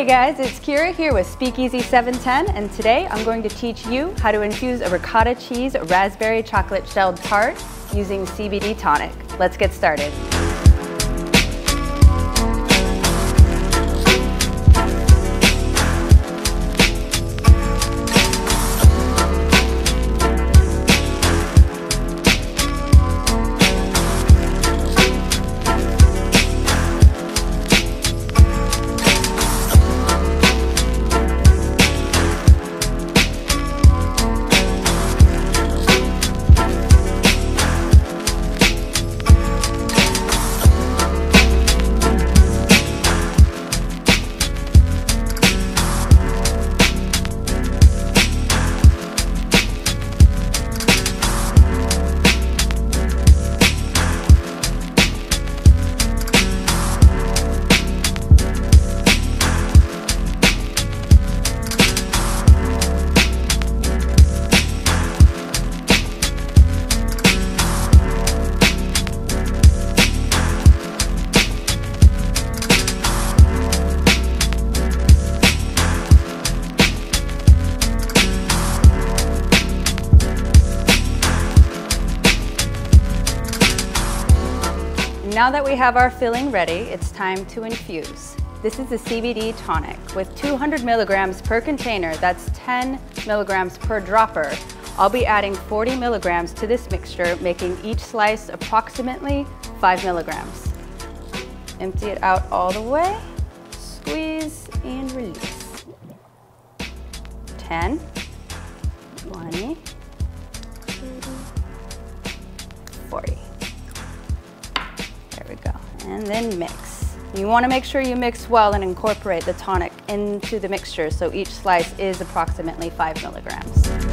Hey guys, it's Kira here with Speakeasy 710 and today I'm going to teach you how to infuse a ricotta cheese raspberry chocolate shelled tart using CBD tonic. Let's get started. Now that we have our filling ready, it's time to infuse. This is the CBD tonic with 200 milligrams per container, that's 10 milligrams per dropper. I'll be adding 40 milligrams to this mixture, making each slice approximately 5 milligrams. Empty it out all the way, squeeze and release. 10, 20, 40 we go. And then mix. You want to make sure you mix well and incorporate the tonic into the mixture so each slice is approximately 5 milligrams.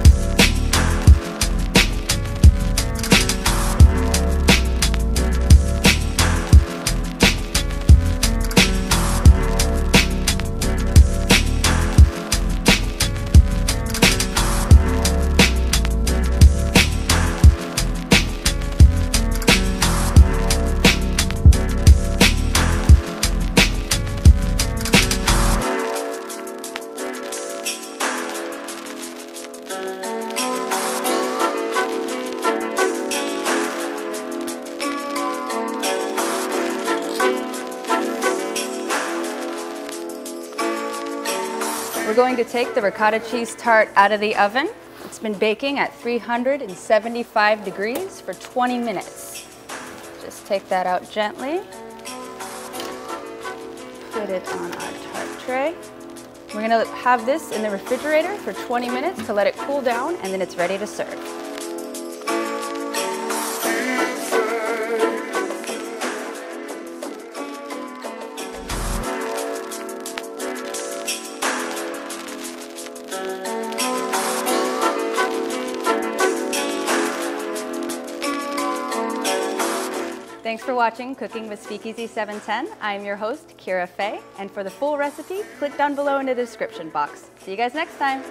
We're going to take the ricotta cheese tart out of the oven. It's been baking at 375 degrees for 20 minutes. Just take that out gently. Put it on our tart tray. We're gonna have this in the refrigerator for 20 minutes to let it cool down and then it's ready to serve. Thanks for watching Cooking with Speakeasy 710. I'm your host, Kira Fay, and for the full recipe, click down below in the description box. See you guys next time.